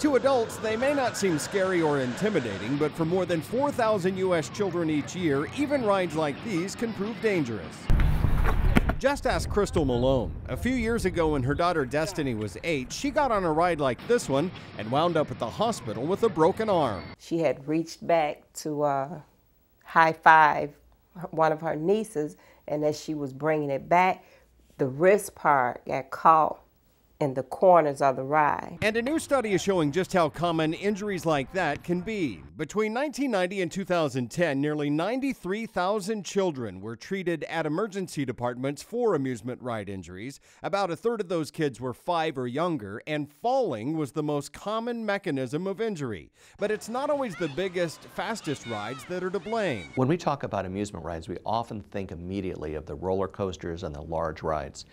To adults, they may not seem scary or intimidating, but for more than 4,000 U.S. children each year, even rides like these can prove dangerous. Just ask Crystal Malone. A few years ago, when her daughter Destiny was eight, she got on a ride like this one and wound up at the hospital with a broken arm. She had reached back to uh, high five one of her nieces, and as she was bringing it back, the wrist part got caught in the corners of the ride. And a new study is showing just how common injuries like that can be. Between 1990 and 2010, nearly 93,000 children were treated at emergency departments for amusement ride injuries. About a third of those kids were five or younger, and falling was the most common mechanism of injury. But it's not always the biggest, fastest rides that are to blame. When we talk about amusement rides, we often think immediately of the roller coasters and the large rides.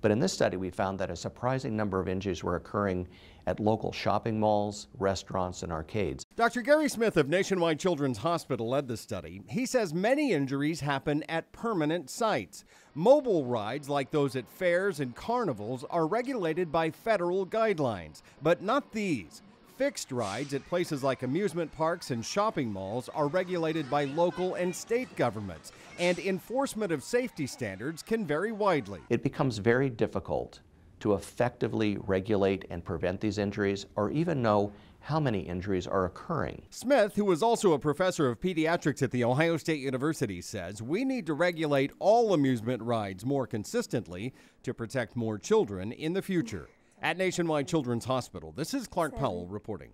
But in this study, we found that a surprising number of injuries were occurring at local shopping malls, restaurants, and arcades. Dr. Gary Smith of Nationwide Children's Hospital led the study. He says many injuries happen at permanent sites. Mobile rides, like those at fairs and carnivals, are regulated by federal guidelines, but not these. Fixed rides at places like amusement parks and shopping malls are regulated by local and state governments, and enforcement of safety standards can vary widely. It becomes very difficult to effectively regulate and prevent these injuries or even know how many injuries are occurring. Smith, who is also a professor of pediatrics at The Ohio State University, says we need to regulate all amusement rides more consistently to protect more children in the future. At Nationwide Children's Hospital, this is Clark Powell reporting.